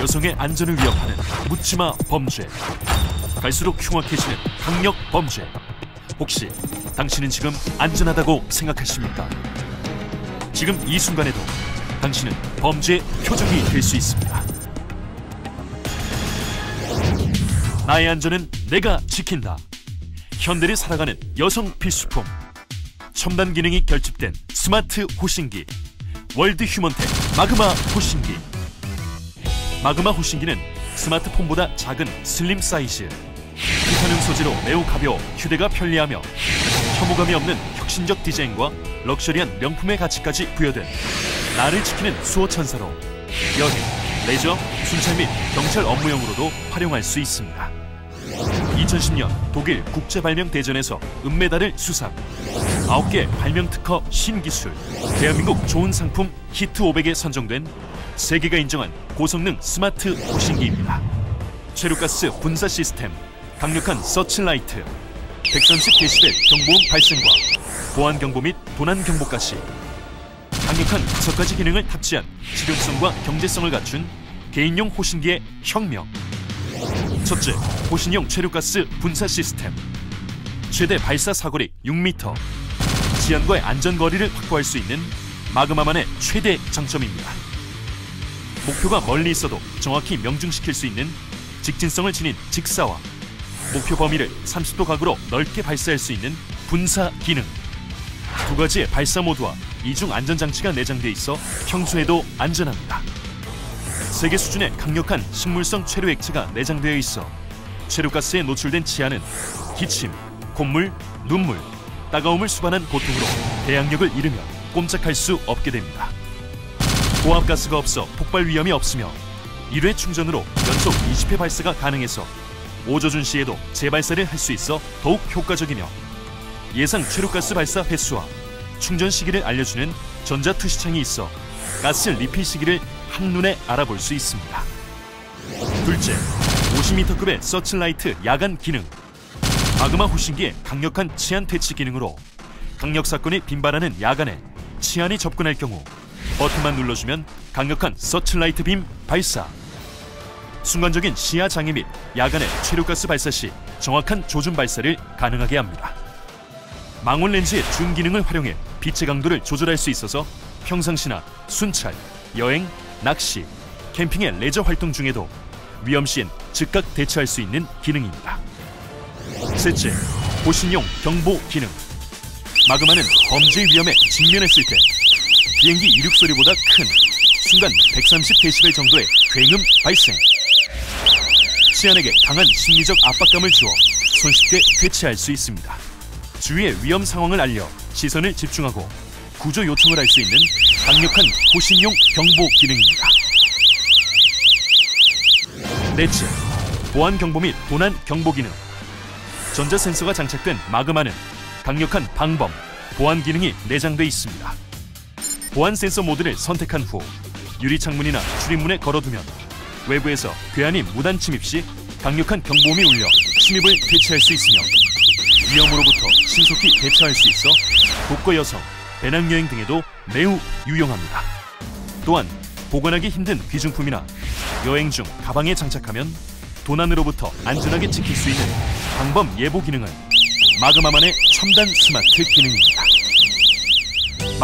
여성의 안전을 위협하는 묻지마 범죄. 갈수록 흉악해지는 강력 범죄. 혹시 당신은 지금 안전하다고 생각하십니까? 지금 이 순간에도 당신은 범죄의 표적이 될 수 있습니다. 나의 안전은 내가 지킨다. 현대를 살아가는 여성 필수품. 첨단 기능이 결집된 스마트 호신기. 월드 휴먼텍 마그마 호신기. 마그마 호신기는 스마트폰보다 작은 슬림 사이즈. 티타늄 소재로 매우 가벼워 휴대가 편리하며 혐오감이 없는 혁신적 디자인과 럭셔리한 명품의 가치까지 부여된 나를 지키는 수호천사로 여행, 레저, 순찰 및 경찰 업무용으로도 활용할 수 있습니다. 2010년 독일 국제발명대전에서 은메달을 수상 9개 발명 특허 신기술 대한민국 좋은 상품 히트 500에 선정된 세계가 인정한 고성능 스마트 호신기입니다. 최루가스 분사 시스템, 강력한 서치라이트, 130데시벨 경보음 발생과 보안 경보 및 도난 경보까지 강력한 다섯 가지 기능을 탑재한 실용성과 경제성을 갖춘 개인용 호신기의 혁명. 첫째, 호신용 최루가스 분사 시스템. 최대 발사 사거리 6m. 지안과의 안전 거리를 확보할 수 있는 마그마만의 최대 장점입니다. 목표가 멀리 있어도 정확히 명중시킬 수 있는 직진성을 지닌 직사와 목표 범위를 30도 각으로 넓게 발사할 수 있는 분사 기능. 두 가지의 발사 모드와 이중 안전 장치가 내장돼 있어 평소에도 안전합니다. 세계 수준의 강력한 식물성 최루 액체가 내장되어 있어 최루가스에 노출된 치아는 기침, 콧물, 눈물, 따가움을 수반한 고통으로 대항력을 잃으며 꼼짝할 수 없게 됩니다. 고압가스가 없어 폭발 위험이 없으며 1회 충전으로 연속 20회 발사가 가능해서 오조준 시에도 재발사를 할 수 있어 더욱 효과적이며 예상 최루가스 발사 횟수와 충전 시기를 알려주는 전자 투시창이 있어 가스 리필 시기를 한눈에 알아볼 수 있습니다. 둘째, 50m급의 서치라이트 야간 기능. 마그마 호신기의 강력한 치한 퇴치 기능으로 강력 사건이 빈발하는 야간에 치한이 접근할 경우 버튼만 눌러주면 강력한 서치라이트 빔 발사. 순간적인 시야 장애 및 야간의 최루가스 발사 시 정확한 조준 발사를 가능하게 합니다. 망원 렌즈의 줌 기능을 활용해 빛의 강도를 조절할 수 있어서 평상시나 순찰, 여행, 낚시, 캠핑의 레저 활동 중에도 위험 시엔 즉각 대처할 수 있는 기능입니다. 셋째, 보신용 경보 기능. 마그마는 범죄 위험에 직면했을 때 비행기 이륙 소리보다 큰 순간 130데시벨 정도의 굉음 발생. 치안에게 강한 심리적 압박감을 주어 손쉽게 퇴치할 수 있습니다. 주위의 위험 상황을 알려 시선을 집중하고 구조 요청을 할 수 있는 강력한 호신용 경보 기능입니다. 넷째, 보안 경보 및 도난 경보 기능. 전자 센서가 장착된 마그마는 강력한 방범, 보안 기능이 내장돼 있습니다. 보안 센서 모드를 선택한 후 유리 창문이나 출입문에 걸어두면 외부에서 괴한이 무단 침입 시 강력한 경보음이 울려 침입을 대체할 수 있으며 위험으로부터 신속히 대처할 수 있어 독거 여성, 배낭여행 등에도 매우 유용합니다. 또한 보관하기 힘든 귀중품이나 여행 중 가방에 장착하면 도난으로부터 안전하게 지킬 수 있는 방범 예보 기능은 마그마만의 첨단 스마트 기능입니다.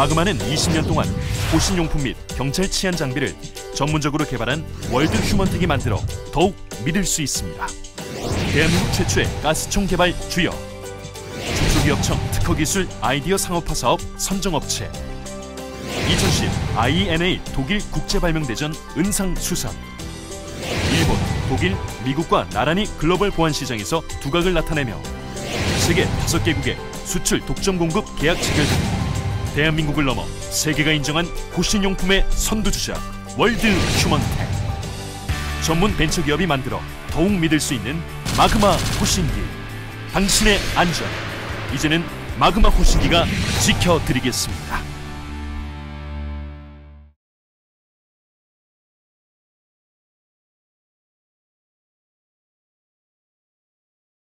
마그마는 20년 동안 호신용품 및 경찰 치안 장비를 전문적으로 개발한 월드 휴먼텍이 만들어 더욱 믿을 수 있습니다. 대한민국 최초의 가스총 개발 주역 중소기업청 특허기술 아이디어 상업화 사업 선정업체 2010 IENA 독일 국제발명대전 은상 수상 일본, 독일, 미국과 나란히 글로벌 보안 시장에서 두각을 나타내며 세계 다섯 개국의 수출 독점 공급 계약 체결 등 대한민국을 넘어 세계가 인정한 호신용품의 선두주자 월드 휴먼텍. 전문 벤처기업이 만들어 더욱 믿을 수 있는 마그마 호신기. 당신의 안전. 이제는 마그마 호신기가 지켜드리겠습니다.